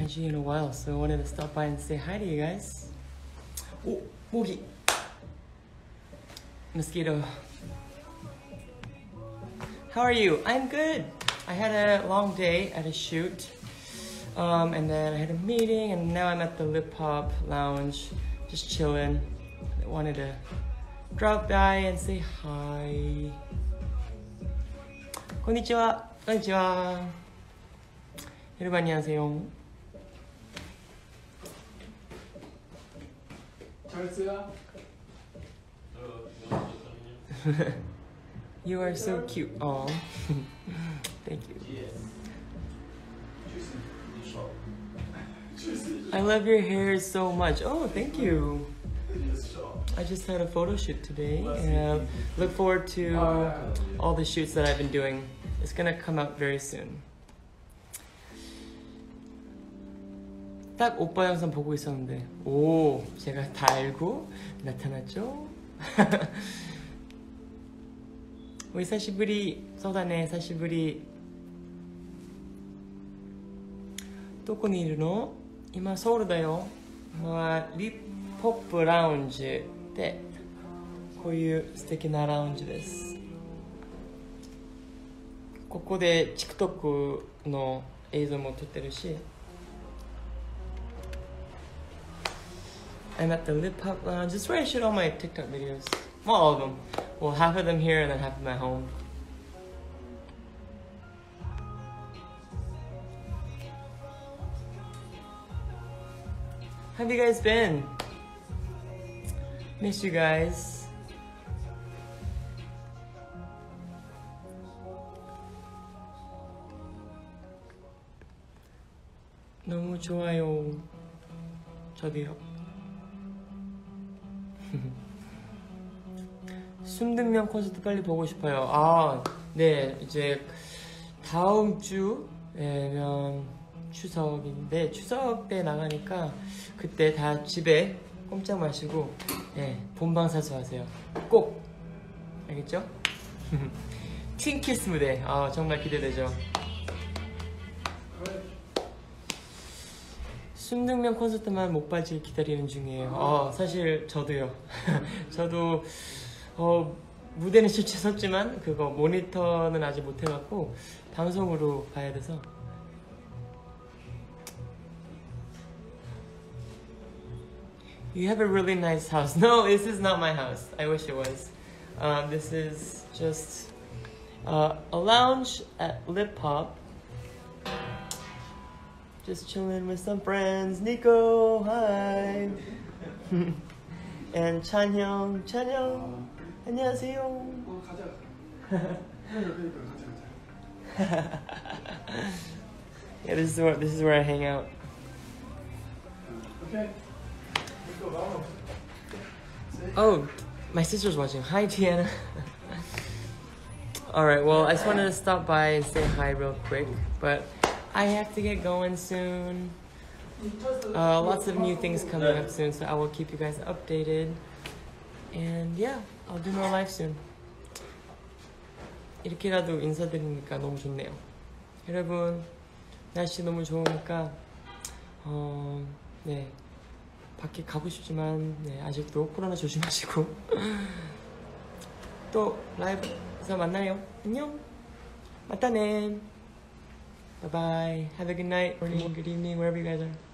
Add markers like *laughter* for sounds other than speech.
find you in a while, so I wanted to stop by and say hi to you guys. Oh, 모기. Mosquito. How are you? I'm good. I had a long day at a shoot. Um, and then I had a meeting, and now I'm at the Lip Hop Lounge, just chilling. I wanted to drop by and say hi. konnichiwa. konnichiwa. 여러분 안녕하세요. 잘했어요? *laughs* You are so cute. Oh, *laughs* thank you. I love your hair so much. Oh, thank you. I just had a photo shoot today, and I look forward to all the shoots that I've been doing. It's gonna come out very soon. 딱 오빠 영상 보고 있었는데, 오, 제가 다 알고 나타났죠? お久しぶりそうだね久しぶりどこにいるの今ソウルだよ今はリップポップラウンジでこういう素敵なラウンジですここで TikTok の映像も撮ってるし I'm at the Lip Hop Lounge. This is where I shoot all my TikTok videos. Well, all of them. Well, half of them here and then half of them at home. How have you guys been? Miss you guys. 너무 좋아요. 저도요. *laughs* 숨든면 콘서트 빨리 보고 싶어요. 아, 네, 이제 다음 주면 추석인데 추석 때 나가니까 그때 다 집에 꼼짝 마시고 네, 본방사수 하세요. 꼭 알겠죠? *laughs* 틴키스 무대, 아 정말 기대되죠. 숨등면 콘서트만 못 빠질 기다리는 중이에요. 어, 사실 저도요. 저도 어, 무대는 실제 섰지만 그거 모니터는 아직 못 해갖고 방송으로 봐야 돼서 You have a really nice house. No, this is not my house. I wish it was. Um, this is just uh, a lounge at Lip Hop. Just chilling with some friends. Nico, hi. *laughs* and Chanhyung, Chanhyung. 안녕하세요. 어 *laughs* 가자 그러니까 가자 가자 yeah, this is where this is where I hang out. 오케이 이거 마음 Oh, my sister's watching. Hi, Tiana. *laughs* All right. Well, I just wanted to stop by and say hi real quick, but I have to get going soon. Uh, lots of new things coming up soon, so I will keep you guys updated. And yeah, I'll do more live soon. 이렇게라도 인사드리니까 너무 좋네요. 여러분, 날씨 너무 좋으니까, 어, 네. 밖에 가고 싶지만, 네, 아직도 코로나 조심하시고. 또 라이브에서 만나요. 안녕. 맞다네. Bye bye. Have a good night, morning, good evening, wherever you guys are.